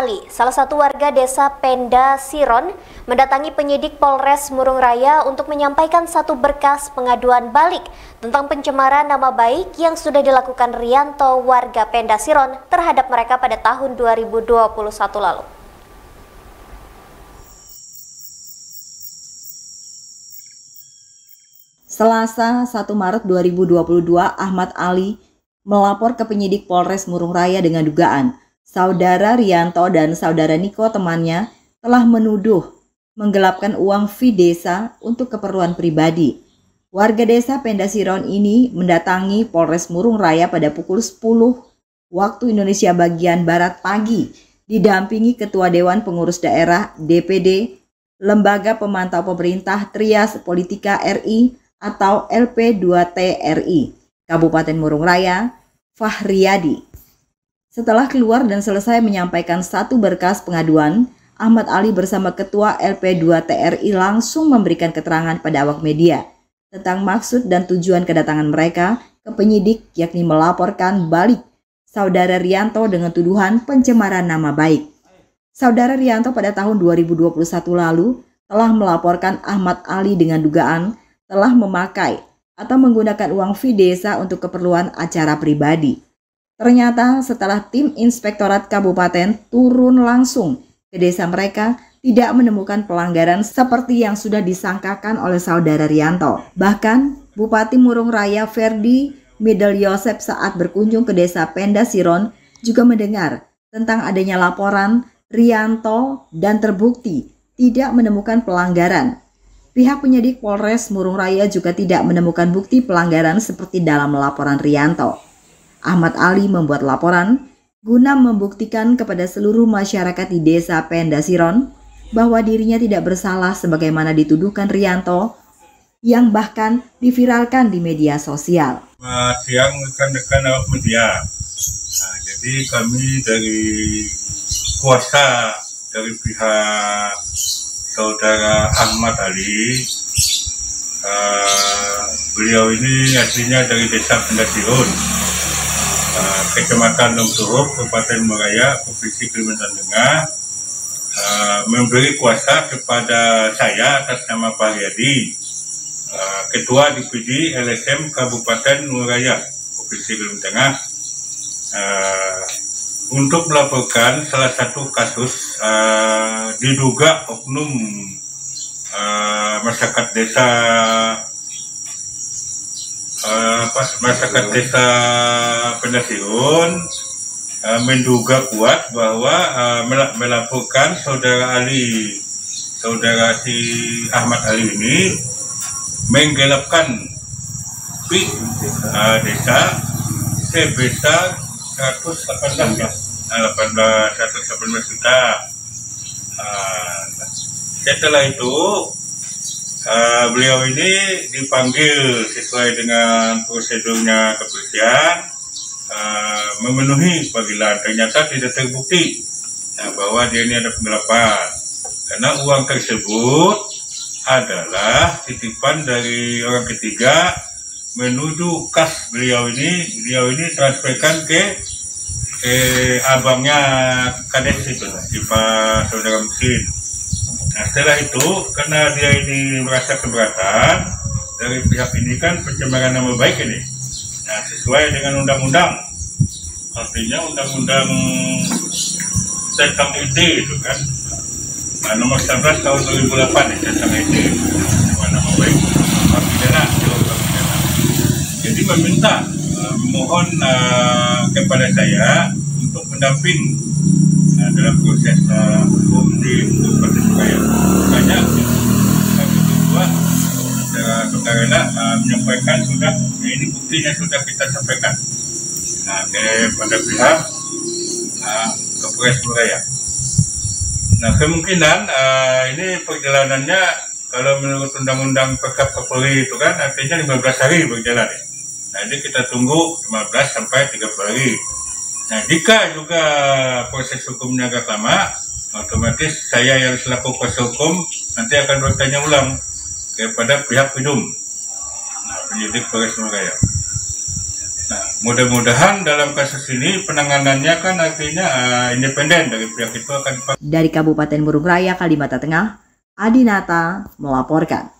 Ali, salah satu warga desa Penda Siron, mendatangi penyidik Polres Murung Raya untuk menyampaikan satu berkas pengaduan balik tentang pencemaran nama baik yang sudah dilakukan Rianto warga Penda Siron terhadap mereka pada tahun 2021 lalu. Selasa 1 Maret 2022, Ahmad Ali melapor ke penyidik Polres Murung Raya dengan dugaan saudara Rianto dan saudara Niko temannya telah menuduh menggelapkan uang fee desa untuk keperluan pribadi. Warga desa Pendasiron ini mendatangi Polres Murung Raya pada pukul 10 waktu Indonesia bagian Barat pagi, didampingi Ketua Dewan Pengurus Daerah DPD, Lembaga Pemantau Pemerintah Trias Politika RI atau LP2TRI, Kabupaten Murung Raya, Fahriyadi. Setelah keluar dan selesai menyampaikan satu berkas pengaduan, Ahmad Ali bersama Ketua LP2TRI langsung memberikan keterangan pada awak media tentang maksud dan tujuan kedatangan mereka ke penyidik yakni melaporkan balik Saudara Rianto dengan tuduhan pencemaran nama baik. Saudara Rianto pada tahun 2021 lalu telah melaporkan Ahmad Ali dengan dugaan telah memakai atau menggunakan uang fee untuk keperluan acara pribadi. Ternyata setelah tim inspektorat kabupaten turun langsung ke desa mereka, tidak menemukan pelanggaran seperti yang sudah disangkakan oleh saudara Rianto. Bahkan, Bupati Murung Raya Ferdi Middle Yosep saat berkunjung ke desa Penda Siron juga mendengar tentang adanya laporan Rianto dan terbukti tidak menemukan pelanggaran. Pihak penyidik Polres Murung Raya juga tidak menemukan bukti pelanggaran seperti dalam laporan Rianto. Ahmad Ali membuat laporan guna membuktikan kepada seluruh masyarakat di desa Pendasiron bahwa dirinya tidak bersalah sebagaimana dituduhkan Rianto yang bahkan diviralkan di media sosial. Siang rekan-rekan awak media. Nah, jadi kami dari kuasa dari pihak saudara Ahmad Ali uh, beliau ini aslinya dari desa Pendasiron Kecamatan Longsurup, Kabupaten Meraya, Provinsi Kalimantan Tengah, uh, memberi kuasa kepada saya atas nama Pak Riyadi, uh, Ketua DPD LSM Kabupaten Meraya, Provinsi Kalimantan Tengah, uh, untuk melaporkan salah satu kasus uh, diduga oknum uh, masyarakat desa masyarakat desa Pendasiun uh, menduga kuat bahwa uh, melaporkan saudara Ali, saudara si Ahmad Ali ini menggelapkan PIK uh, desa sebesar 118 ya, 18 118 juta. Uh, setelah itu Uh, beliau ini dipanggil sesuai dengan prosedurnya kepolisian uh, memenuhi panggilan. Ternyata tidak terbukti uh, bahwa dia ini ada penggelapan karena uang tersebut adalah titipan dari orang ketiga menuju kas beliau ini. Beliau ini transferkan ke ke abangnya kades itu, Pak Saudara Mesin. Nah setelah itu karena dia ini merasa keberatan dari pihak ini kan pencemaran nama baik ini. Nah sesuai dengan undang-undang, artinya undang-undang tentang IT itu kan. Nah, nomor 11 tahun 2008 ya, tentang IT nama baik pidana Jadi meminta uh, mohon uh, kepada saya untuk mendamping dalam proses uh, hukum di Surabaya banyak kami berdua secara sukarela uh, menyampaikan sudah ya ini buktinya sudah kita sampaikan nah, kepada pihak uh, Kapolres Surabaya. Nah kemungkinan uh, ini perjalanannya kalau menurut undang-undang PKP Kapolri itu kan artinya 15 hari berjalan. Nah ini kita tunggu 15 sampai 30 hari. Nah jika juga proses hukumnya agak lama, otomatis saya yang selaku kuasa hukum nanti akan bertanya ulang kepada pihak Pidum, nah, penyidik Polres Surabaya. Nah, Mudah-mudahan dalam kasus ini penanganannya kan artinya uh, independen dari pihak itu akan Dari Kabupaten Murung Raya, Kalimantan Tengah, Adinata melaporkan.